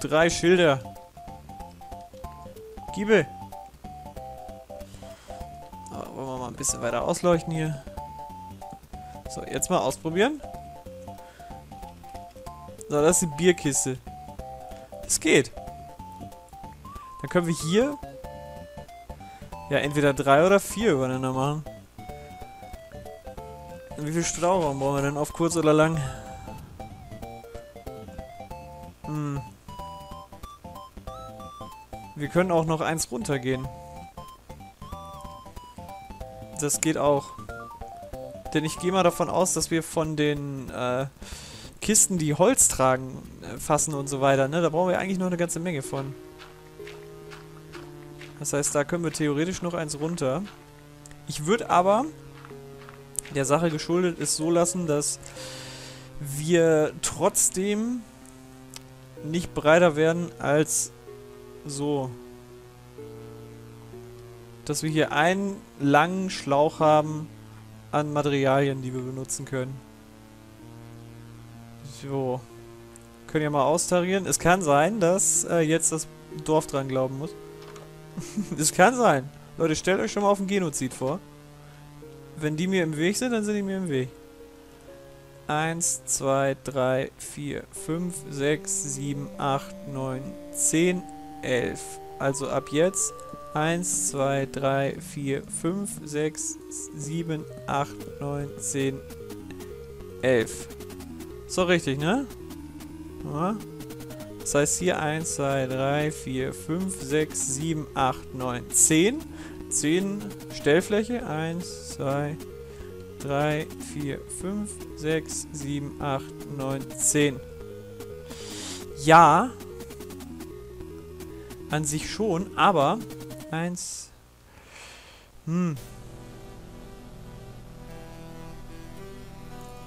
Drei Schilder. Giebe. Oh, wollen wir mal ein bisschen weiter ausleuchten hier. So, jetzt mal ausprobieren. So, das ist die Bierkiste. Das geht. Dann können wir hier ja entweder drei oder vier übereinander machen. Und wie viel Stauraum brauchen wir denn auf kurz oder lang? Hm. Wir können auch noch eins runtergehen. Das geht auch. Denn ich gehe mal davon aus, dass wir von den äh, Kisten, die Holz tragen, äh, fassen und so weiter, ne? Da brauchen wir eigentlich noch eine ganze Menge von. Das heißt, da können wir theoretisch noch eins runter. Ich würde aber der Sache geschuldet ist so lassen, dass wir trotzdem nicht breiter werden als so. Dass wir hier einen langen Schlauch haben an Materialien, die wir benutzen können. So. Können ja mal austarieren. Es kann sein, dass äh, jetzt das Dorf dran glauben muss. Es kann sein. Leute, stellt euch schon mal auf den Genozid vor. Wenn die mir im Weg sind, dann sind die mir im Weg. 1, 2, 3, 4, 5, 6, 7, 8, 9, 10, 11. Also ab jetzt 1, 2, 3, 4, 5, 6, 7, 8, 9, 10, 11. So richtig, ne? Ja. Das heißt hier 1, 2, 3, 4, 5, 6, 7, 8, 9, 10. 10 Stellfläche. 1, 2, 3, 4, 5, 6, 7, 8, 9, 10. Ja. An sich schon, aber 1. Hm.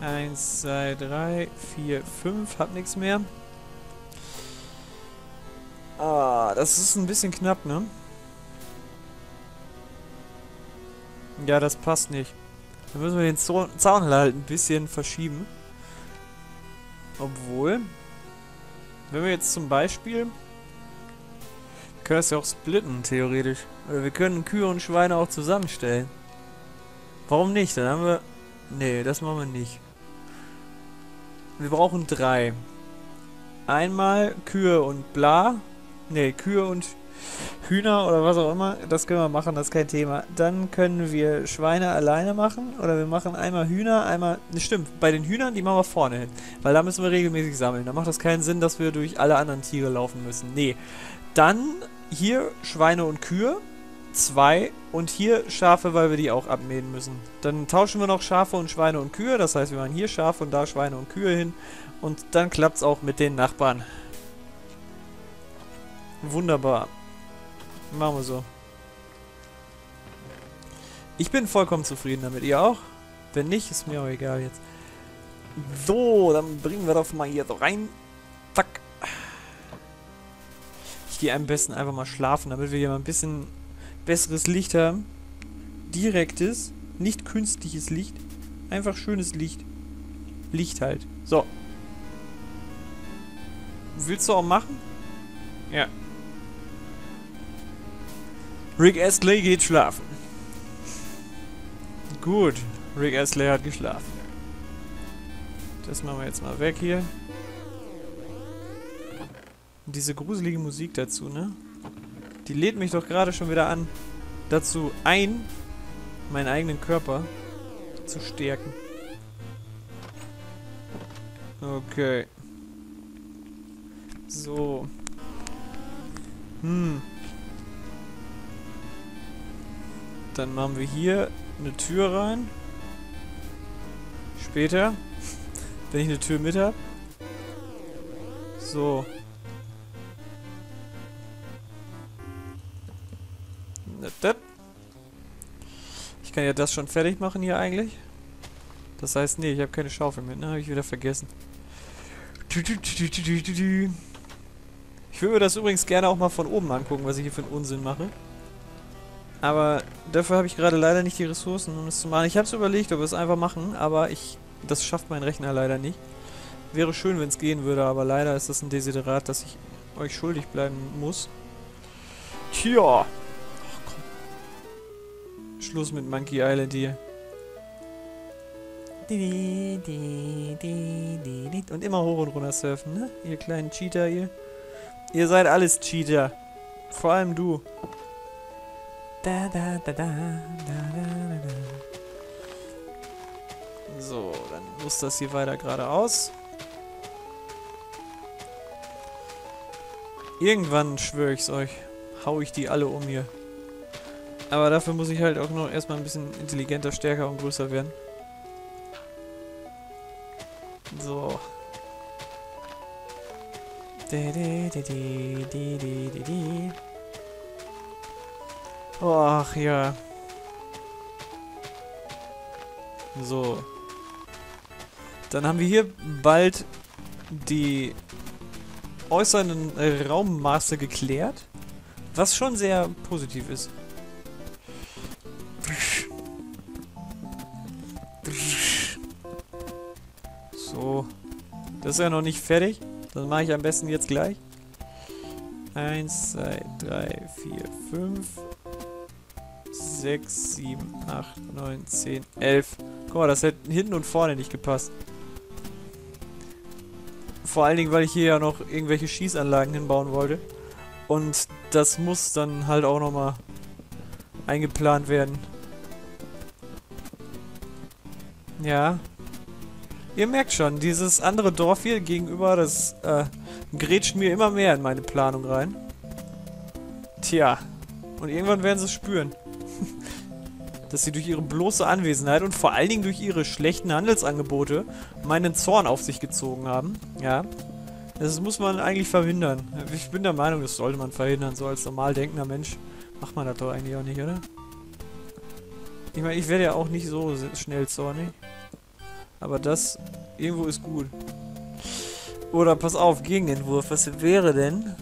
1, 2, 3, 4, 5. Hab nichts mehr. Ah, das ist ein bisschen knapp, ne? Ja, das passt nicht. Dann müssen wir den Zaun halt ein bisschen verschieben. Obwohl, wenn wir jetzt zum Beispiel... Das ja auch splitten, theoretisch. Oder wir können Kühe und Schweine auch zusammenstellen. Warum nicht? Dann haben wir... Nee, das machen wir nicht. Wir brauchen drei. Einmal Kühe und bla. Nee, Kühe und Hühner oder was auch immer, das können wir machen, das ist kein Thema. Dann können wir Schweine alleine machen oder wir machen einmal Hühner, einmal. Ne, stimmt, bei den Hühnern, die machen wir vorne hin. Weil da müssen wir regelmäßig sammeln. Da macht das keinen Sinn, dass wir durch alle anderen Tiere laufen müssen. Nee. Dann hier Schweine und Kühe. Zwei. Und hier Schafe, weil wir die auch abmähen müssen. Dann tauschen wir noch Schafe und Schweine und Kühe. Das heißt, wir machen hier Schafe und da Schweine und Kühe hin. Und dann klappt es auch mit den Nachbarn. Wunderbar. Machen wir so. Ich bin vollkommen zufrieden damit. Ihr auch? Wenn nicht, ist mir auch egal jetzt. So, dann bringen wir das mal hier so rein. Gehe am besten einfach mal schlafen, damit wir hier mal ein bisschen besseres Licht haben. Direktes, nicht künstliches Licht. Einfach schönes Licht. Licht halt. So. Willst du auch machen? Ja. Rick Astley geht schlafen. Gut, Rick Astley hat geschlafen. Das machen wir jetzt mal weg hier. Und diese gruselige Musik dazu, ne? Die lädt mich doch gerade schon wieder an, dazu ein, meinen eigenen Körper zu stärken. Okay. So. Hm. Dann machen wir hier eine Tür rein. Später. Wenn ich eine Tür mit habe. So. Ich kann ja das schon fertig machen hier eigentlich. Das heißt, nee, ich habe keine Schaufel mit, ne? Habe ich wieder vergessen. Ich würde mir das übrigens gerne auch mal von oben angucken, was ich hier für einen Unsinn mache. Aber dafür habe ich gerade leider nicht die Ressourcen, um es zu machen. Ich habe es überlegt, ob wir es einfach machen, aber ich, das schafft mein Rechner leider nicht. Wäre schön, wenn es gehen würde, aber leider ist das ein Desiderat, das ich euch schuldig bleiben muss. Tja. Schluss mit Monkey Island hier. Und immer hoch und runter surfen, ne? Ihr kleinen Cheater hier. Ihr seid alles Cheater. Vor allem du. Da, da, da, da, da, da, So, dann muss das hier weiter geradeaus. Irgendwann, schwöre ich's euch, hau ich die alle um hier. Aber dafür muss ich halt auch noch erstmal ein bisschen intelligenter, stärker und größer werden. So. Ach ja. So. Dann haben wir hier bald die äußeren Raummaße geklärt. Was schon sehr positiv ist. So. Das ist ja noch nicht fertig. Das mache ich am besten jetzt gleich. 1, 2, 3, 4, 5, 6, 7, 8, 9, 10, 11. Guck mal, das hätte hinten und vorne nicht gepasst. Vor allen Dingen, weil ich hier ja noch irgendwelche Schießanlagen hinbauen wollte. Und das muss dann halt auch nochmal eingeplant werden. Ja. Ihr merkt schon, dieses andere Dorf hier gegenüber, das äh, grätscht mir immer mehr in meine Planung rein. Tja. Und irgendwann werden sie es spüren. dass sie durch ihre bloße Anwesenheit und vor allen Dingen durch ihre schlechten Handelsangebote meinen Zorn auf sich gezogen haben. Ja. Das muss man eigentlich verhindern. Ich bin der Meinung, das sollte man verhindern. So als normal denkender Mensch macht man das doch eigentlich auch nicht, oder? Ich meine, ich werde ja auch nicht so schnell zornig. Aber das irgendwo ist gut. Oder pass auf, Gegenentwurf. Was wäre denn,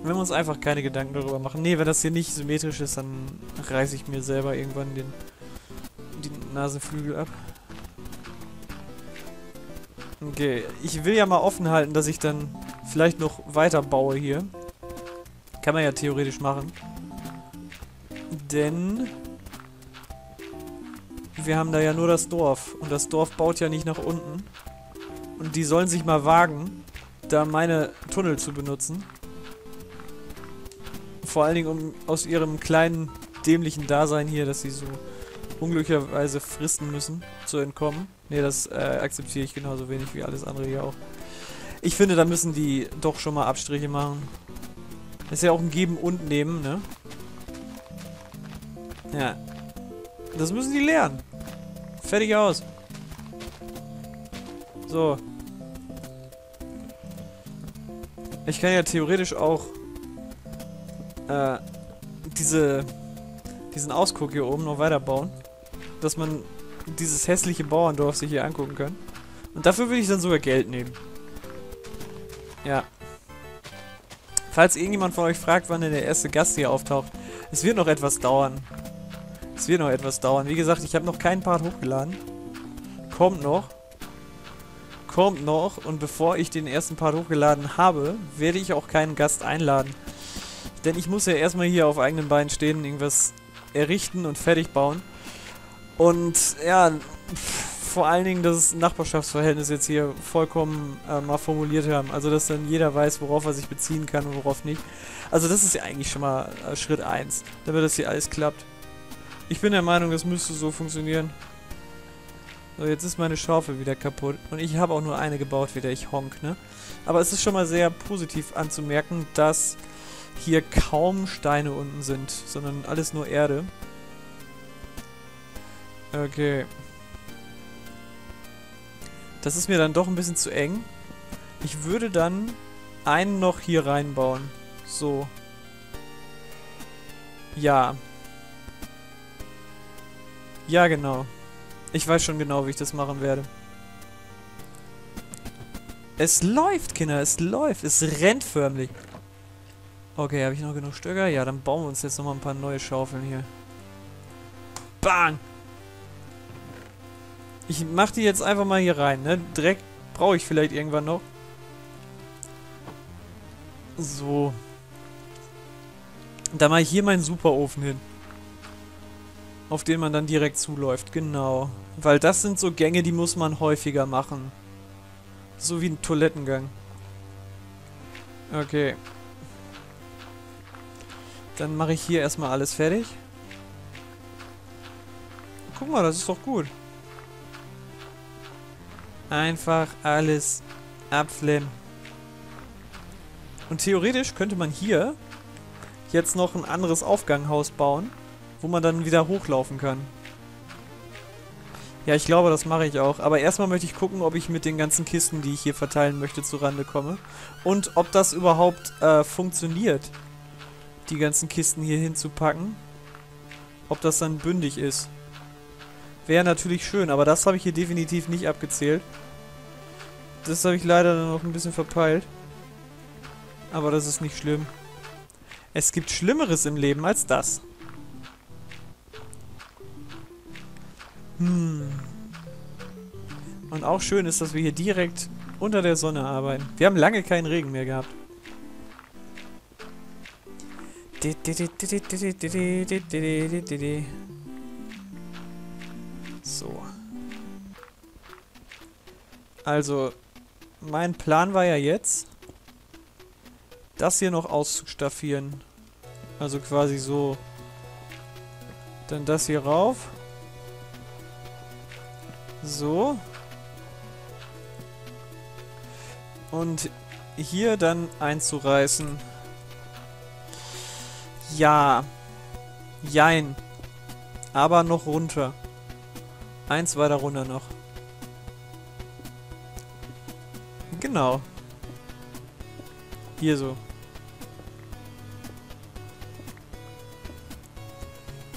wenn wir uns einfach keine Gedanken darüber machen. Nee, wenn das hier nicht symmetrisch ist, dann reiße ich mir selber irgendwann den, die Nasenflügel ab. Okay, ich will ja mal offen halten, dass ich dann vielleicht noch weiter baue hier. Kann man ja theoretisch machen. Denn wir haben da ja nur das Dorf. Und das Dorf baut ja nicht nach unten. Und die sollen sich mal wagen, da meine Tunnel zu benutzen. Vor allen Dingen um aus ihrem kleinen dämlichen Dasein hier, dass sie so unglücklicherweise fristen müssen, zu entkommen. Ne, das äh, akzeptiere ich genauso wenig wie alles andere hier auch. Ich finde, da müssen die doch schon mal Abstriche machen. ist ja auch ein Geben und Nehmen, ne? Ja. Das müssen die lernen. Fertig aus. So. Ich kann ja theoretisch auch äh, diese, diesen Ausguck hier oben noch weiterbauen. Dass man dieses hässliche Bauerndorf sich hier angucken kann. Und dafür würde ich dann sogar Geld nehmen. Ja. Falls irgendjemand von euch fragt, wann denn der erste Gast hier auftaucht, es wird noch etwas dauern. Es wird noch etwas dauern. Wie gesagt, ich habe noch keinen Part hochgeladen. Kommt noch. Kommt noch. Und bevor ich den ersten Part hochgeladen habe, werde ich auch keinen Gast einladen. Denn ich muss ja erstmal hier auf eigenen Beinen stehen, irgendwas errichten und fertig bauen. Und ja, vor allen Dingen das Nachbarschaftsverhältnis jetzt hier vollkommen äh, mal formuliert haben. Also, dass dann jeder weiß, worauf er sich beziehen kann und worauf nicht. Also, das ist ja eigentlich schon mal äh, Schritt 1, damit das hier alles klappt. Ich bin der Meinung, das müsste so funktionieren. So, jetzt ist meine Schaufel wieder kaputt. Und ich habe auch nur eine gebaut, wieder ich honk, ne? Aber es ist schon mal sehr positiv anzumerken, dass hier kaum Steine unten sind, sondern alles nur Erde. Okay. Das ist mir dann doch ein bisschen zu eng. Ich würde dann einen noch hier reinbauen. So. Ja. Ja, genau. Ich weiß schon genau, wie ich das machen werde. Es läuft, Kinder, es läuft. Es rennt förmlich. Okay, habe ich noch genug Stöcker? Ja, dann bauen wir uns jetzt nochmal ein paar neue Schaufeln hier. Bang! Ich mach die jetzt einfach mal hier rein, ne? Dreck brauche ich vielleicht irgendwann noch. So. Da mache ich hier meinen Superofen hin. Auf den man dann direkt zuläuft, genau. Weil das sind so Gänge, die muss man häufiger machen. So wie ein Toilettengang. Okay. Dann mache ich hier erstmal alles fertig. Guck mal, das ist doch gut. Einfach alles abflimmen. Und theoretisch könnte man hier jetzt noch ein anderes Aufganghaus bauen, wo man dann wieder hochlaufen kann. Ja, ich glaube, das mache ich auch. Aber erstmal möchte ich gucken, ob ich mit den ganzen Kisten, die ich hier verteilen möchte, zurande komme. Und ob das überhaupt äh, funktioniert, die ganzen Kisten hier hinzupacken. Ob das dann bündig ist. Wäre natürlich schön, aber das habe ich hier definitiv nicht abgezählt. Das habe ich leider noch ein bisschen verpeilt. Aber das ist nicht schlimm. Es gibt Schlimmeres im Leben als das. Hm. Und auch schön ist, dass wir hier direkt unter der Sonne arbeiten. Wir haben lange keinen Regen mehr gehabt. So. Also, mein Plan war ja jetzt, das hier noch auszustaffieren. Also quasi so. Dann das hier rauf. So. Und hier dann einzureißen. Ja. Jein. Aber noch runter. Eins weiter runter noch. Genau. Hier so.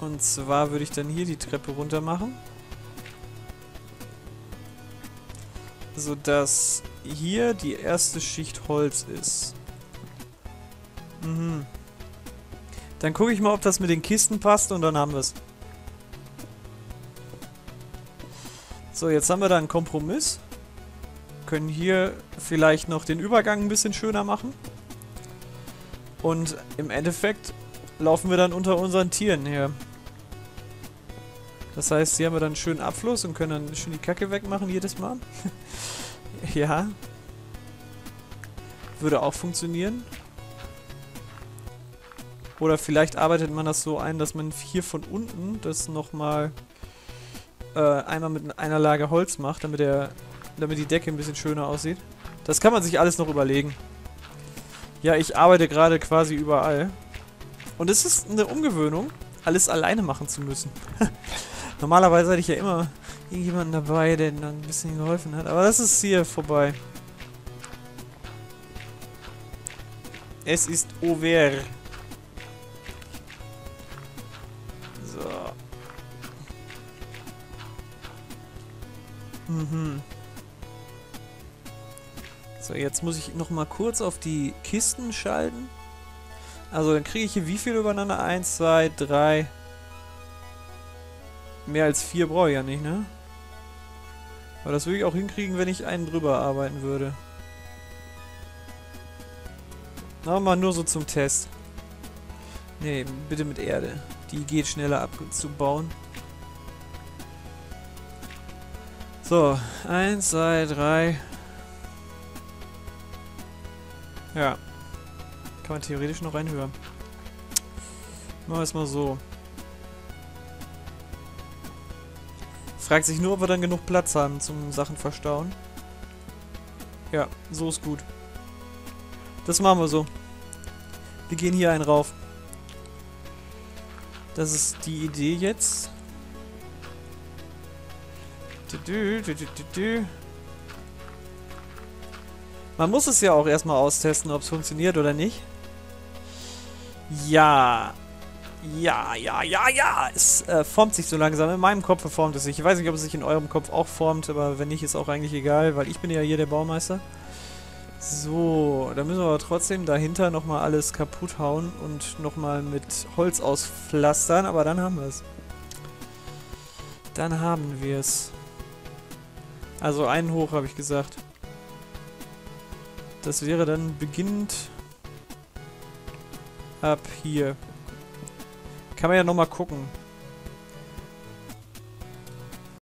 Und zwar würde ich dann hier die Treppe runter machen. Sodass hier die erste Schicht Holz ist. Mhm. Dann gucke ich mal, ob das mit den Kisten passt und dann haben wir es. So, jetzt haben wir da einen Kompromiss. Können hier vielleicht noch den Übergang ein bisschen schöner machen. Und im Endeffekt laufen wir dann unter unseren Tieren her. Das heißt, hier haben wir dann einen schönen Abfluss und können dann schön die Kacke wegmachen jedes Mal. ja. Würde auch funktionieren. Oder vielleicht arbeitet man das so ein, dass man hier von unten das nochmal äh, einmal mit einer Lage Holz macht, damit, der, damit die Decke ein bisschen schöner aussieht. Das kann man sich alles noch überlegen. Ja, ich arbeite gerade quasi überall. Und es ist eine Umgewöhnung, alles alleine machen zu müssen. Normalerweise hatte ich ja immer irgendjemanden dabei, der dann ein bisschen geholfen hat. Aber das ist hier vorbei. Es ist over. So. Mhm. So, jetzt muss ich noch mal kurz auf die Kisten schalten. Also, dann kriege ich hier wie viel übereinander? Eins, zwei, drei... Mehr als vier brauche ich ja nicht, ne? Aber das würde ich auch hinkriegen, wenn ich einen drüber arbeiten würde. Na, mal nur so zum Test. Ne, bitte mit Erde. Die geht schneller abzubauen. So, eins, zwei, drei. Ja. Kann man theoretisch noch reinhören. Machen wir es mal so. Fragt sich nur, ob wir dann genug Platz haben zum Sachen verstauen. Ja, so ist gut. Das machen wir so. Wir gehen hier einen rauf. Das ist die Idee jetzt. Man muss es ja auch erstmal austesten, ob es funktioniert oder nicht. Ja, ja, ja, ja, ja. Es äh, formt sich so langsam. In meinem Kopf formt es sich. Ich weiß nicht, ob es sich in eurem Kopf auch formt, aber wenn nicht, ist auch eigentlich egal, weil ich bin ja hier der Baumeister. So, da müssen wir aber trotzdem dahinter nochmal alles kaputt hauen und nochmal mit Holz auspflastern, aber dann haben wir es. Dann haben wir es. Also einen hoch, habe ich gesagt. Das wäre dann beginnend ab hier. Kann man ja nochmal gucken.